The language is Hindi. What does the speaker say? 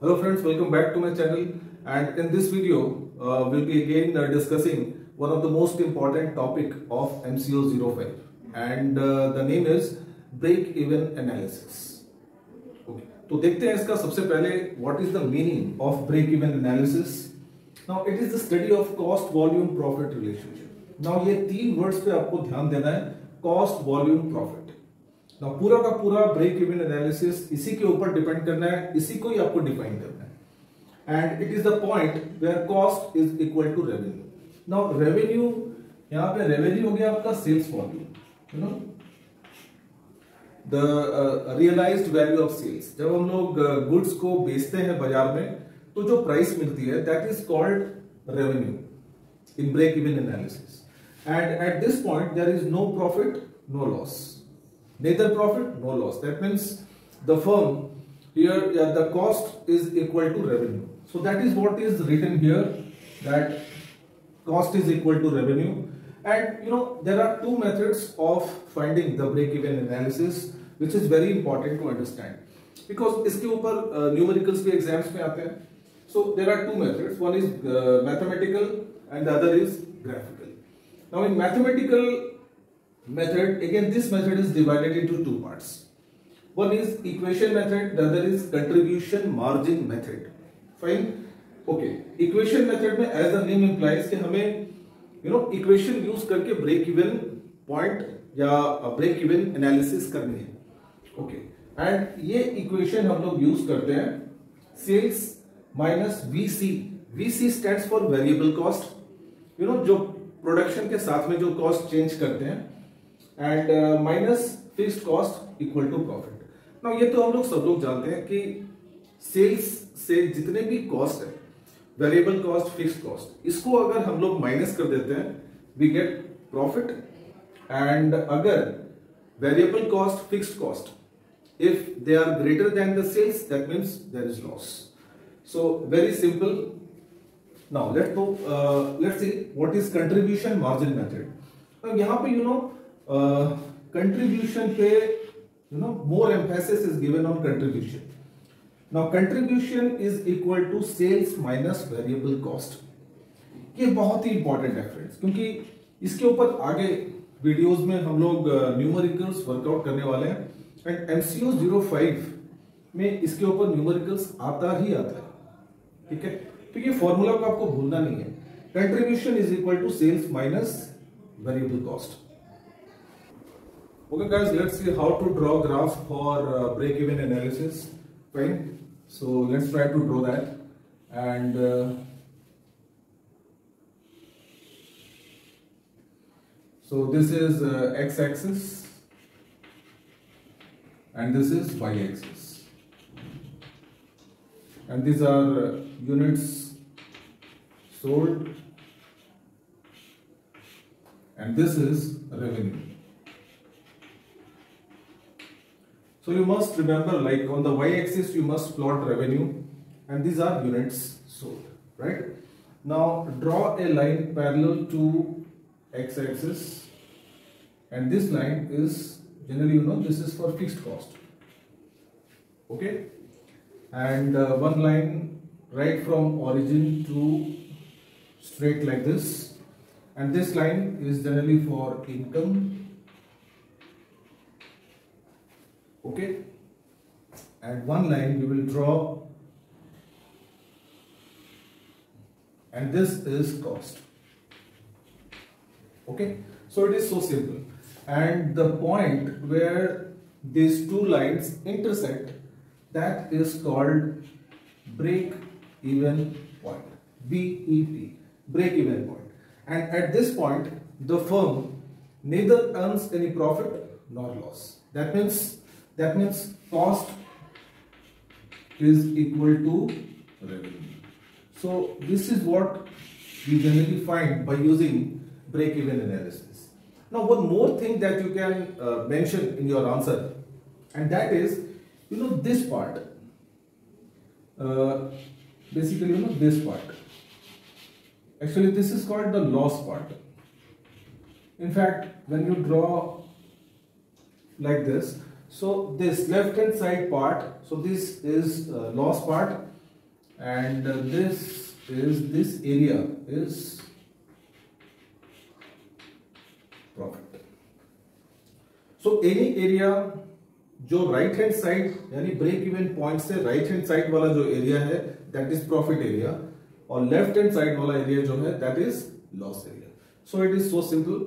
Hello friends, welcome back to my channel and in this video uh, we'll be again uh, discussing one of the most important topic of MCO 05 and uh, the name is break even analysis. Okay. तो देखते हैं इसका सबसे पहले what is the meaning of break even analysis. Now it is the study of cost volume profit relationship. Now ये तीन words पे आपको ध्यान देना है cost volume profit. ना पूरा का पूरा ब्रेक इवन एनालिसिस इसी के ऊपर डिपेंड करना है इसी को ही आपको डिफाइन करना है। And it is the point where cost is equal to revenue now revenue यहाँ पे रेवेन्यू हो गया आपका sales volume you know the realised value of sales जब हम लोग गुड्स uh, को बेचते हैं बाज़ार में तो जो प्राइस मिलती है that is called revenue in break even analysis and at this point there is no profit no loss neither profit no loss. That means the firm here yeah, the cost is equal to revenue. So that is what is written here that cost is equal to revenue. And you know there are two methods of finding the break even analysis which is very important to understand. Because iske upar uh, numericals bhi exams mein aate hain. So there are two methods. One is uh, mathematical and the other is graphical. Now in mathematical method again this method is divided into two parts one is equation method the other is contribution margin method fine okay equation method में as the name implies कि हमें you know equation use करके break even point या break even analysis करनी है okay and ये equation हम लोग use करते हैं sales minus VC VC stands for variable cost you know जो प्रोडक्शन के साथ में जो कॉस्ट चेंज करते हैं and minus fix cost equal to profit ना ये तो हम लोग सब लोग जानते हैं कि सेल्स से जितने भी कॉस्ट है वेरिएबल कॉस्ट फिक्स कॉस्ट इसको अगर हम लोग माइनस कर देते हैं वी गेट प्रॉफिट एंड अगर variable cost fix cost if they are greater than the sales that means there is loss so very simple now let see what is contribution margin method यहाँ पर यू नो कंट्रीब्यूशन पे you know more emphasis is given on contribution now contribution is equal to sales minus variable cost ये बहुत ही इंपॉर्टेंट है फ्रेंड्स क्योंकि इसके ऊपर आगे वीडियोस में हम लोग न्यूमेरिकल्स वर्कआउट करने वाले हैं। एंड एमसीओ ज़ीरो फाइव में इसके ऊपर न्यूमेरिकल्स आता ही आता है। ठीक है? तो ये फॉर्मूला को आपको भूलना नहीं है। Contribution is equal to sales minus variable cost Okay guys, let's see how to draw graph for uh, break-even analysis. Fine. So let's try to draw that. And uh, so this is uh, x-axis and this is y-axis. And these are uh, units sold and this is revenue. So you must remember like on the y-axis you must plot revenue and these are units sold, right? Now draw a line parallel to x-axis and this line is generally you know this is for fixed cost, okay? And uh, one line right from origin to straight like this and this line is generally for income okay? And one line we will draw. And this is cost. Okay? So it is so simple. And the point where these two lines intersect that is called break even point. BEP break even point. And at this point the firm neither earns any profit nor loss. That means that means cost is equal to revenue. So this is what we generally find by using break-even analysis. Now one more thing that you can uh, mention in your answer and that is, you know, this part. Uh, basically, you know, this part. Actually, this is called the loss part. In fact, when you draw like this, so this left hand side part, so this is uh, loss part and uh, this is this area is profit. So any area जो राइट हैंड साइड यानी ब्रेक इवन पॉइंट से राइट हैंड साइड वाला जो एरिया है दैट इज़ प्रॉफिट एरिया और लेफ़्ट हैंड साइड वाला एरिया जो है that is loss area so it is so simple